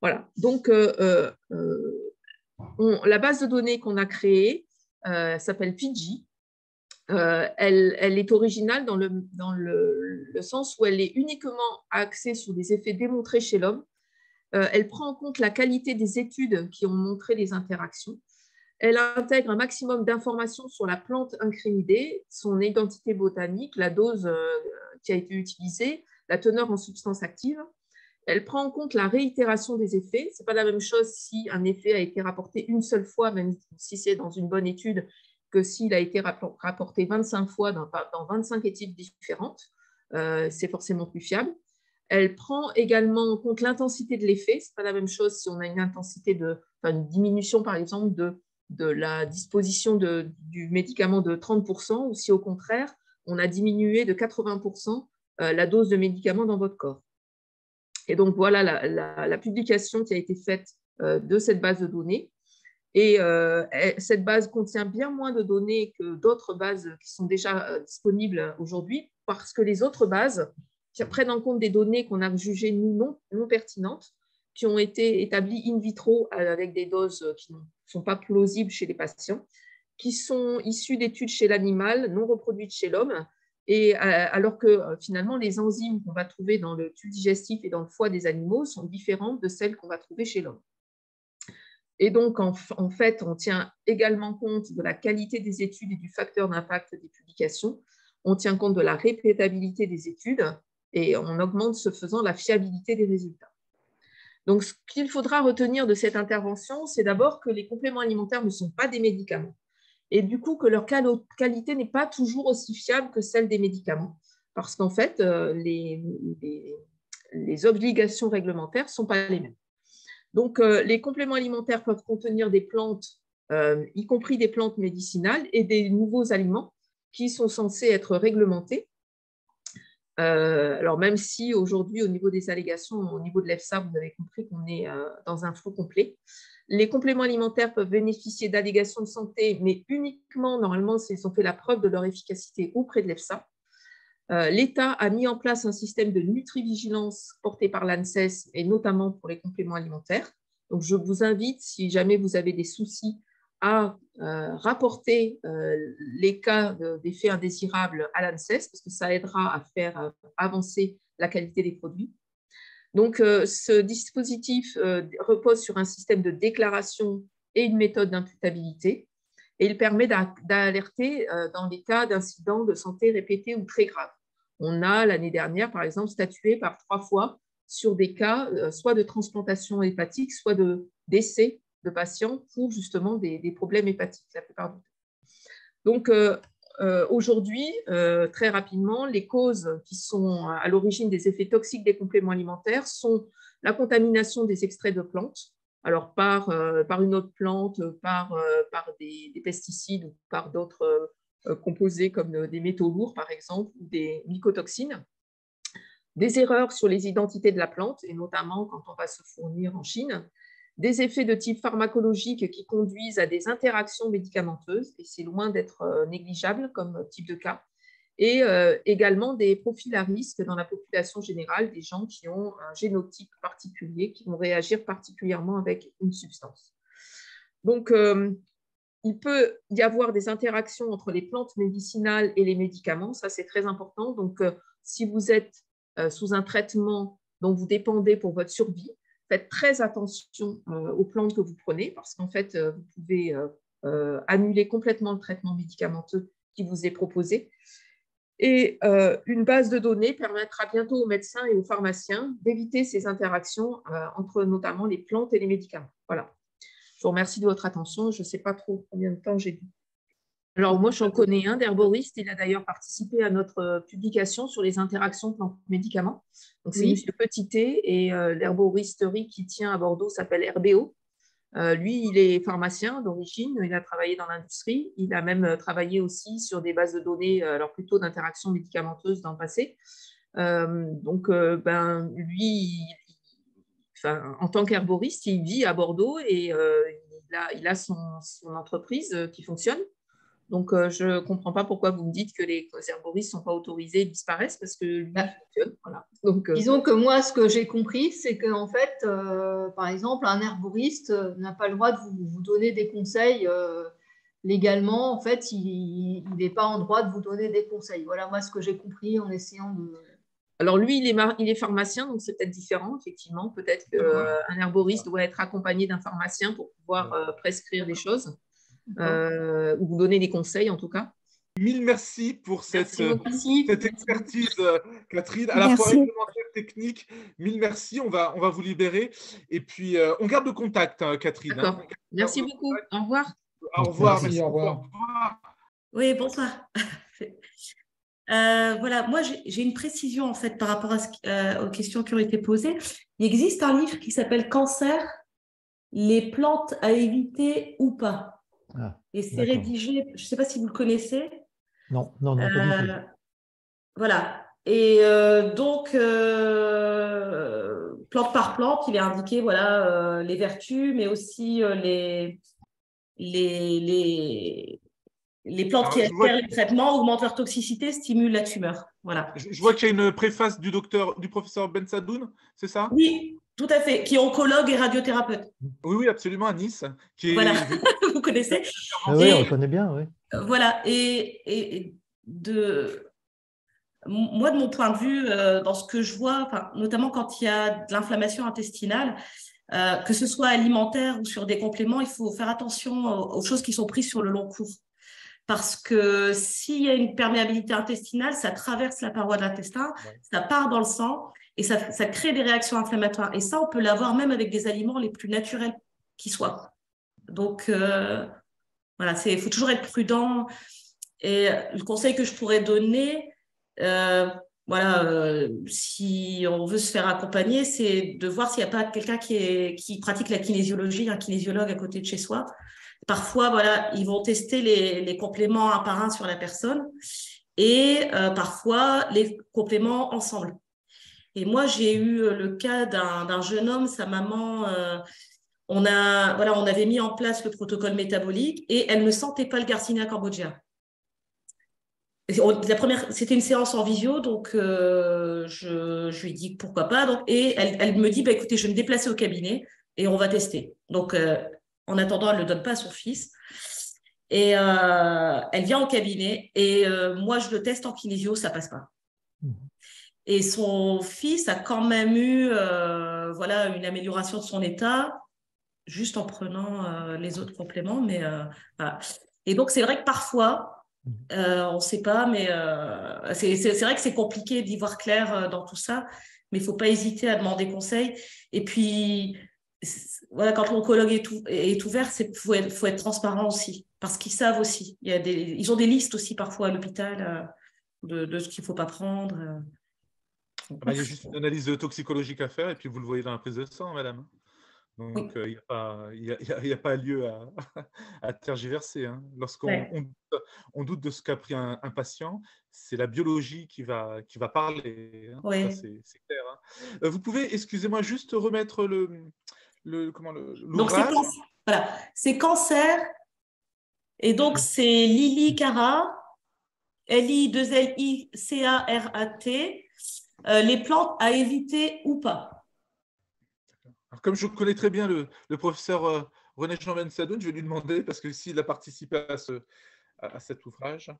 Voilà. Donc, la base de données qu'on a créée s'appelle Fiji. Elle, elle, est originale dans, le, sens où elle est uniquement axée sur des effets démontrés chez l'homme euh, elle prend en compte la qualité des études qui ont montré les interactions. Elle intègre un maximum d'informations sur la plante incriminée, son identité botanique, la dose euh, qui a été utilisée, la teneur en substance active. Elle prend en compte la réitération des effets. Ce n'est pas la même chose si un effet a été rapporté une seule fois, même si c'est dans une bonne étude, que s'il a été rapporté 25 fois dans, 25 études différentes. Euh, c'est forcément plus fiable. Elle prend également en compte l'intensité de l'effet. Ce n'est pas la même chose si on a une intensité de, diminution, par exemple, de, de la disposition du médicament de 30% ou si au contraire, on a diminué de 80% euh, la dose de médicament dans votre corps. Et donc voilà la, publication qui a été faite euh, de cette base de données. Et euh, cette base contient bien moins de données que d'autres bases qui sont déjà disponibles aujourd'hui parce que les autres bases prennent en compte des données qu'on a jugées non, non pertinentes, qui ont été établies in vitro euh, avec des doses qui ne sont pas plausibles chez les patients, qui sont issues d'études chez l'animal, non reproduites chez l'homme, et euh, alors que euh, finalement les enzymes qu'on va trouver dans le tube digestif et dans le foie des animaux sont différentes de celles qu'on va trouver chez l'homme. Et donc, en, en, fait, on tient également compte de la qualité des études et du facteur d'impact des publications. On tient compte de la répétabilité des études et on augmente ce faisant la fiabilité des résultats. Donc, ce qu'il faudra retenir de cette intervention, c'est d'abord que les compléments alimentaires ne sont pas des médicaments et du coup que leur qualité n'est pas toujours aussi fiable que celle des médicaments parce qu'en fait, euh, les, obligations réglementaires ne sont pas les mêmes. Donc, euh, les compléments alimentaires peuvent contenir des plantes, euh, y compris des plantes médicinales et des nouveaux aliments qui sont censés être réglementés euh, alors même si aujourd'hui, au niveau des allégations, au niveau de l'EFSA, vous avez compris qu'on est euh, dans un flou complet. Les compléments alimentaires peuvent bénéficier d'allégations de santé, mais uniquement normalement s'ils ont fait la preuve de leur efficacité auprès de l'EFSA. Euh, L'État a mis en place un système de nutrivigilance porté par l'ANSES et notamment pour les compléments alimentaires. Donc, je vous invite, si jamais vous avez des soucis à euh, rapporter euh, les cas d'effets indésirables à l'ANSES, parce que ça aidera à faire euh, avancer la qualité des produits. Donc, ce dispositif repose sur un système de déclaration et une méthode d'imputabilité, et il permet d'alerter dans les cas d'incidents de santé répétés ou très graves. On a l'année dernière, par exemple, statué par trois fois sur des cas soit de transplantation hépatique, soit de décès de patients pour justement des, problèmes hépatiques la plupart du temps. Donc, euh, euh, aujourd'hui, euh, très rapidement, les causes qui sont à l'origine des effets toxiques des compléments alimentaires sont la contamination des extraits de plantes, alors par, par une autre plante, par, par des, des, pesticides ou par d'autres composés comme des métaux lourds, par exemple, ou des mycotoxines, des erreurs sur les identités de la plante, et notamment quand on va se fournir en Chine, des effets de type pharmacologique qui conduisent à des interactions médicamenteuses, et c'est loin d'être euh, négligeable comme type de cas, et euh, également des profils à risque dans la population générale, des gens qui ont un génotype particulier, qui vont réagir particulièrement avec une substance. Donc, euh, il peut y avoir des interactions entre les plantes médicinales et les médicaments, ça c'est très important. Donc, si vous êtes sous un traitement dont vous dépendez pour votre survie, faites très attention euh, aux plantes que vous prenez parce qu'en fait, euh, vous pouvez euh, annuler complètement le traitement médicamenteux qui vous est proposé. Et une base de données permettra bientôt aux médecins et aux pharmaciens d'éviter ces interactions entre notamment les plantes et les médicaments. Voilà. Je vous remercie de votre attention. Je ne sais pas trop combien de temps j'ai dit. Alors, moi, j'en connais un d'herboriste. Il a d'ailleurs participé à notre euh, publication sur les interactions plantes-médicaments. Donc, c'est M. Petit et euh, l'herboristerie qui tient à Bordeaux s'appelle RBO. Euh, lui, il est pharmacien d'origine. Il a travaillé dans l'industrie. Il a même travaillé aussi sur des bases de données, alors plutôt d'interactions médicamenteuses dans le passé. donc, ben, lui, en tant qu'herboriste, il vit à Bordeaux et il a, son, entreprise qui fonctionne. Donc, je ne comprends pas pourquoi vous me dites que les herboristes ne sont pas autorisés et disparaissent parce que lui, bah, fonctionne. Donc, Disons que moi, ce que j'ai compris, c'est qu'en fait, par exemple, un herboriste n'a pas le droit de vous, donner des conseils légalement. En fait, il n'est pas en droit de vous donner des conseils. Voilà, moi, ce que j'ai compris en essayant de alors lui, il est, il est pharmacien, donc c'est peut-être différent, effectivement. Peut-être qu'un euh, herboriste doit être accompagné d'un pharmacien pour pouvoir euh, prescrire des choses euh, ou vous donner des conseils, en tout cas. Mille merci pour cette, cette expertise, Catherine, à la fois réglementaire, technique. Mille merci, on va, on va vous libérer. Et puis, on garde le contact, hein, Catherine. Hein. D'accord. Merci beaucoup. Au revoir. Au revoir. Merci, au revoir. Oui, bonsoir. Euh, voilà, moi j'ai une précision en fait par rapport à euh, aux questions qui ont été posées. Il existe un livre qui s'appelle Cancer, les plantes à éviter ou pas. Ah, et c'est rédigé, je ne sais pas si vous le connaissez. Non, non, non. Euh, voilà. Et donc, plante par plante, il est indiqué voilà, les vertus, mais aussi les, les, les, les plantes qui altèrent les traitements augmentent leur toxicité, stimulent la tumeur. Voilà. Je vois qu'il y a une préface du docteur, du professeur Ben Sadoun, c'est ça? Oui, tout à fait, qui est oncologue et radiothérapeute. Oui, oui, absolument, à Nice. Voilà, vous connaissez. Ah oui, on connaît bien, oui. Voilà, et, de... Moi, de mon point de vue, euh, dans ce que je vois, notamment quand il y a de l'inflammation intestinale, euh, que ce soit alimentaire ou sur des compléments, il faut faire attention aux choses qui sont prises sur le long cours parce que s'il y a une perméabilité intestinale, ça traverse la paroi de l'intestin, ça part dans le sang et ça, crée des réactions inflammatoires. Et ça, on peut l'avoir même avec des aliments les plus naturels qui soient. Donc, euh, voilà, il faut toujours être prudent. Et le conseil que je pourrais donner, euh, voilà, euh, si on veut se faire accompagner, c'est de voir s'il n'y a pas quelqu'un qui, pratique la kinésiologie, un kinésiologue à côté de chez soi, Parfois, voilà, ils vont tester les, compléments un par un sur la personne et parfois les compléments ensemble. Et moi, j'ai eu euh, le cas d'un jeune homme, sa maman, euh, on, a, voilà, on avait mis en place le protocole métabolique et elle ne sentait pas le Garcinia première, c'était une séance en visio, donc je, lui ai dit pourquoi pas. Donc, et elle, me dit, bah, écoutez, je vais me déplacer au cabinet et on va tester. Donc, en attendant, elle ne le donne pas à son fils. Et euh, elle vient au cabinet et euh, moi, je le teste en kinésio, ça passe pas. Mmh. Et son fils a quand même eu euh, voilà, une amélioration de son état, juste en prenant les autres compléments. Mais, Et donc, c'est vrai que parfois, mmh. on ne sait pas, mais c'est vrai que c'est compliqué d'y voir clair dans tout ça, mais il ne faut pas hésiter à demander conseil. Et puis, voilà, quand l'oncologue est, est, ouvert, il faut, faut, être transparent aussi, parce qu'ils savent aussi. Il y a des, ils ont des listes aussi parfois à l'hôpital euh, de, ce qu'il ne faut pas prendre. Ah bah, il y a juste une analyse toxicologique à faire et puis vous le voyez dans la prise de sang, madame. Donc, euh, il oui. n'y euh, a, a, a, pas lieu à, tergiverser. Hein. Lorsqu'on on, doute de ce qu'a pris un, patient, c'est la biologie qui va, qui va parler. Hein. C'est clair. Hein. Euh, vous pouvez, excusez-moi, juste remettre le, le comment le Donc, c'est cancer, voilà. cancer. Et donc, mhm. c'est Lily Cara, L-I-2-L-I-C-A-R-A-T. Euh, les plantes à éviter ou pas. Alors, comme je connais très bien le, le professeur euh, René Jean Sadoun, je vais lui demander parce que s'il a participé à, ce, à, cet ouvrage.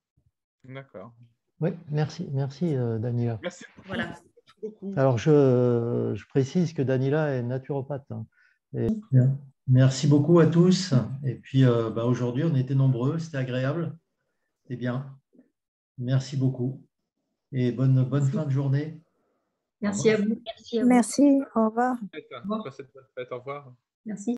D'accord. Oui, merci, merci euh, Daniela. Merci. Voilà. Beaucoup. Alors je, je, précise que Daniela est naturopathe. Hein. Merci beaucoup à tous. Et puis euh, bah, aujourd'hui, on était nombreux, c'était agréable. C'était bien. Merci beaucoup. Et bonne, bonne fin de journée. Merci à vous. Merci, au revoir. Au revoir. Merci.